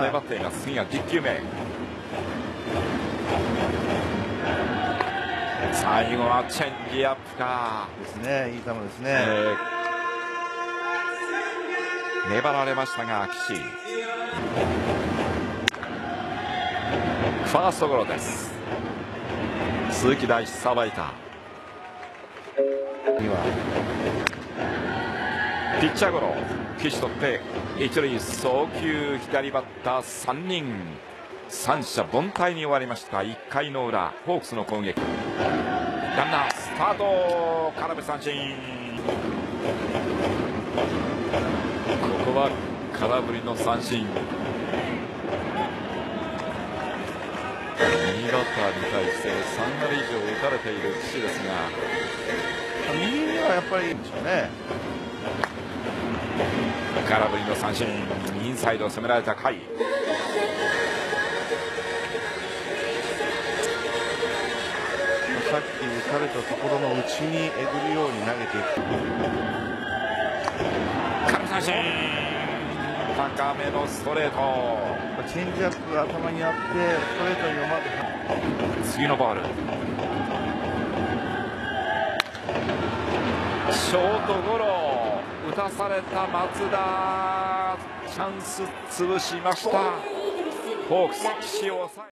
粘っています次が10球目最後はチェンジアップか。ですね。いい球ですね、えー、粘られましたが岸。ファーストゴロです。鈴木大地さばいたピッチャーゴロ岸取って一塁送球左バッター3人。三者凡退に終わりました。1回の裏ホークスの攻撃。ランナースタート空振り三振。ここは空振りの三振。右バッターに対して3割以上打たれている岸ですが。右にはやっぱりいいんでしょうね空振りの三振。インサイドを攻められた甲斐。さっき打たれたところの内にえぐるように投げていく。空振り三振。高めのストレート。チェンジアップが頭にあってストレートに読まれ次のボール。ショートゴロ打たされた松田。チャンス潰しました。ホークス岸を抑え